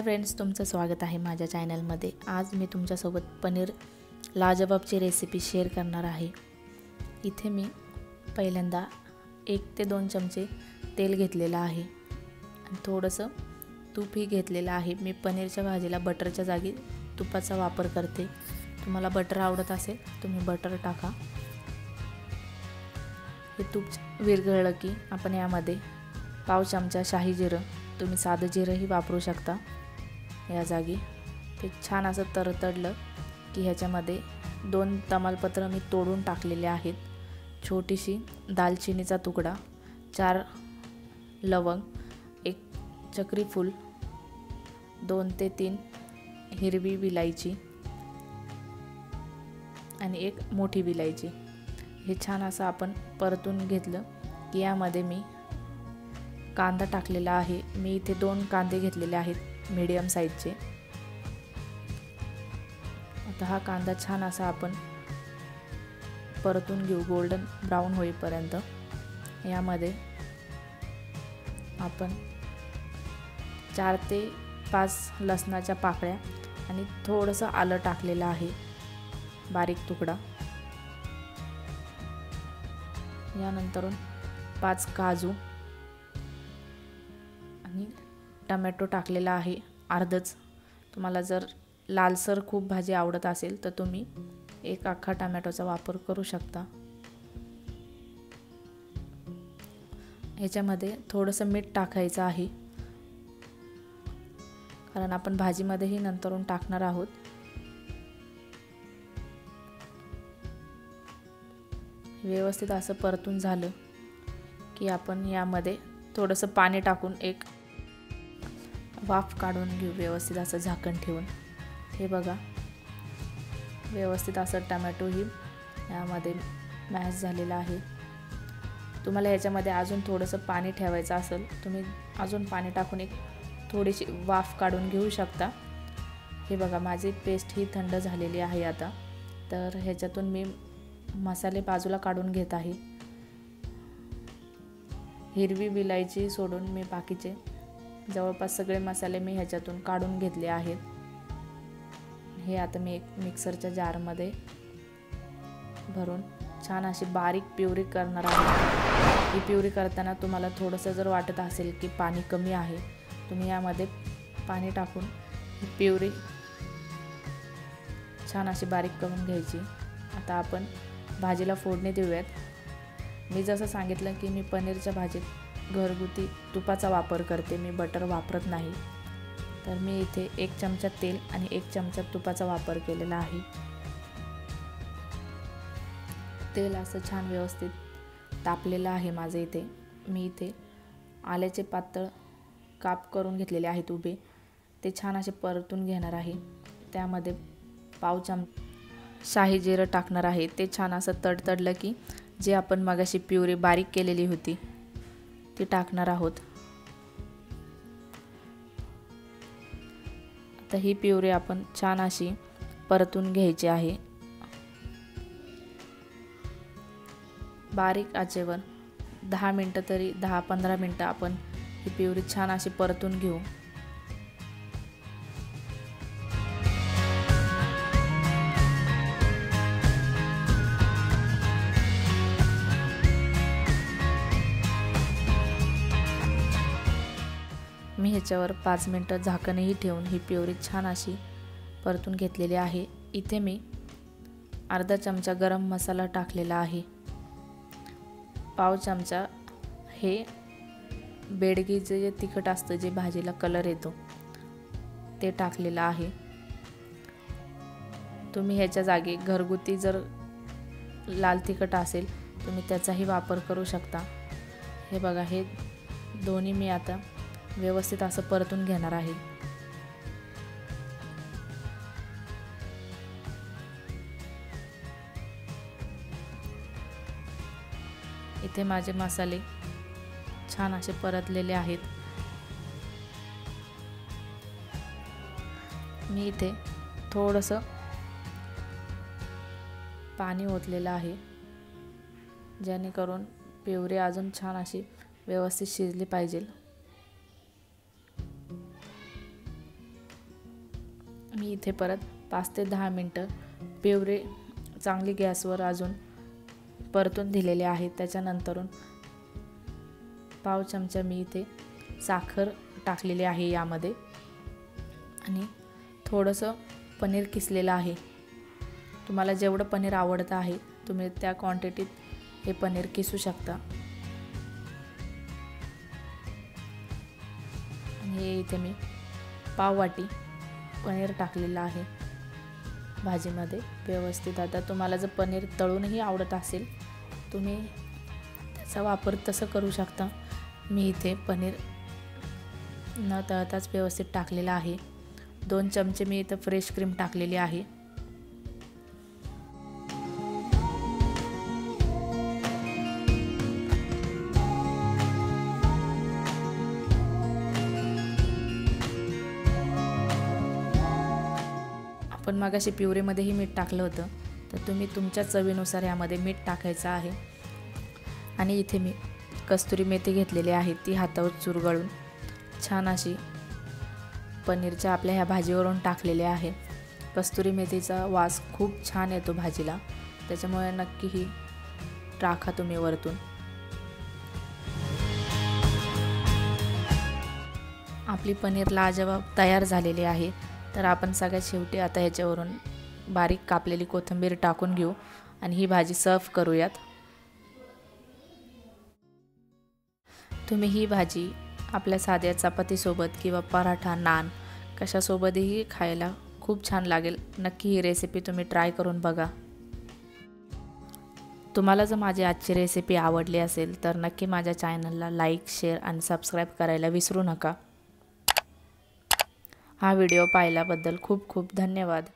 Hi friends तुमचं स्वागत आहे माझ्या चॅनलमध्ये. आज मी तुमच्यासोबत पनीर लाजवाबची रेसिपी शेअर करणार आहे. इथे मी पहिल्यांदा एक ते दोन चमचे तेल घेतलेलं आहे. आणि थोडंसं तूपही घेतलेलं आहे. मी पनीरच्या भाजीला बटरच्या जागी तुपाचा वापर करते. तुम्हाला बटर आवडत असेल तुम्ही बटर टाका. हे तूप विरघळलं की आपण यामध्ये पाव चमचा शाही जिरं तुम्ही साधं जिरंही वापरू शकता. या जागी. ते छान असं तरतडलं की ह्याच्यामध्ये दोन तमालपत्र मी तोडून टाकलेले आहेत. छोटीशी दालचिनीचा तुकडा चार लवंग एक चक्रीफूल दोन ते तीन हिरवी विलायची आणि एक मोठी विलायची. हे छान असं आपण परतून घेतलं की यामध्ये मी कांदा टाकलेला आहे. मी इथे दोन कांदे घेतलेले आहेत. मीडियम साईजचे आता हा कांदा छान असा आपण परतून घेऊ गोल्डन ब्राऊन होईपर्यंत. यामध्ये आपण चार ते पाच लसणाच्या पाकळ्या आणि थोडंसं आलं टाकलेलं आहे बारीक तुकडा. यानंतरून पाच काजू आणि टमॅटो टाकलेला आहे अर्धच. तुम्हाला जर लालसर खूप भाजी आवडत असेल तर तुम्ही एक अख्खा टमॅटोचा वापर करू शकता. ह्याच्यामध्ये थोडंसं मीठ टाकायचं आहे. कारण आपण भाजीमध्येही नंतरून टाकणार आहोत. व्यवस्थित असं परतून झालं की आपण यामध्ये थोडंसं पाणी टाकून एक वाफ काढून घेऊ व्यवस्थित असं झाकण ठेवून. हे बघा. व्यवस्थित असं टमॅटोही यामध्ये मॅश झालेला आहे. तुम्हाला ह्याच्यामध्ये अजून थोडंसं पाणी ठेवायचं असेल तुम्ही अजून पाणी टाकून एक थोडीशी वाफ काढून घेऊ शकता. हे बघा माझी पेस्ट ही थंड झालेली आहे आता. तर ह्याच्यातून मी मसाले बाजूला काढून घेत आहे. हिरवी विलायची सोडून मी बाकीचे जवळपास सगळे मसाले मी ह्याच्यातून काढून घेतले आहेत. हे आता मी एक मिक्सरच्या जारमध्ये भरून छान अशी बारीक प्युरी करणार आहे. ही प्युरी करताना तुम्हाला थोडंसं जर वाटत असेल की पाणी कमी आहे तुम्ही यामध्ये पाणी टाकून ही प्युरी छान अशी बारीक करून घ्यायची. आता आपण भाजीला फोडणी देऊयात. मी जसं सांगितलं की मी पनीरच्या भाजीत घरगुती तुपाचा वापर करते. मी बटर वापरत नाही. तर मी इथे एक चमचा तेल आणि एक चमचा तुपाचा वापर केलेला आहे. तेल असं छान व्यवस्थित तापलेलं आहे माझं इथे. मी इथे आल्याचे पातळ काप करून घेतलेले आहेत उभे. ते छान असे परतून घेणार आहे. त्यामध्ये पाव चम शाही जिरं टाकणार आहे. ते छान असं तडतडलं की जे आपण मगाशी प्युरी बारीक केलेली होती. ती टाकणार आहोत. आता ही प्युरी आपण छान अशी परतून घ्यायची आहे. बारीक आचेवर दहा मिनटं तरी दहा पंधरा मिनटं आपण ही प्युरी छान अशी परतून घेऊ. ह्याच्यावर पाच मिनटं झाकणही ठेवून ही प्युरी छान अशी परतून घेतलेली आहे. इथे मी अर्धा चमचा गरम मसाला टाकलेला आहे. पाव चमचा हे बेडगीचं जे तिखट असतं जे भाजीला कलर येतो ते टाकलेलं आहे. तुम्ही ह्याच्या जागी घरगुती जर लाल तिखट असेल तुम्ही त्याचाही वापर करू शकता. हे बघा हे दोन्ही मी आता व्यवस्थित असं परतून घेणार आहे. इथे माझे मसाले छान असे परतलेले आहेत. मी इथे थोडंसं पाणी ओतलेलं आहे जेणेकरून पिवरी अजून छान अशी व्यवस्थित शिजली पाहिजे. मी इथे परत पाच ते दहा मिनटं पिवरे चांगली गॅसवर अजून परतून दिलेले आहेत. त्याच्यानंतरून पाव चमचा मी इथे साखर टाकलेली आहे यामध्ये. आणि थोडंसं पनीर किसलेलं आहे. तुम्हाला जेवढं पनीर आवडतं आहे तुम्ही त्या क्वांटिटीत हे पनीर किसू शकता. हे इथे मी पाववाटी पनीर टाकलेलं आहे भाजीमध्ये. व्यवस्थित. आता तुम्हाला जर पनीर तळूनही आवडत असेल तुम्ही त्याचा वापर तसं करू शकता. मी इथे पनीर न तळताच व्यवस्थित टाकलेलं आहे. दोन चमचे मी इथं फ्रेश क्रीम टाकलेली आहे. आपण मागाशी प्युरेमध्येही मीठ टाकलं होतं. तर तुम्ही तुमच्या चवीनुसार यामध्ये मीठ टाकायचं आहे. आणि इथे मी कस्तुरी मेथी घेतलेली आहे. ती हातावर चुरगळून छान अशी पनीरच्या आपल्या ह्या भाजीवरून टाकलेली आहे. कस्तुरी मेथीचा वास खूप छान येतो भाजीला. त्याच्यामुळे नक्की ही टाका तुम्ही वरतून. आपली पनीर लाजवाब तयार झालेली आहे. तर आपण सगळ्यात शेवटी आता ह्याच्यावरून बारीक कापलेली कोथिंबीर टाकून घेऊ आणि ही भाजी सर्व करूयात. तुम्ही ही भाजी आपल्या साध्या चपातीसोबत किंवा पराठा नान कशासोबतही खायला खूप छान लागेल. नक्की ही रेसिपी तुम्ही ट्राय करून बघा. तुम्हाला जर माझी आजची रेसिपी आवडली असेल तर नक्की माझ्या चॅनलला लाईक शेअर आणि सबस्क्राईब करायला विसरू नका. हा व्हिडिओ पाहिल्याबद्दल खूप खूप धन्यवाद.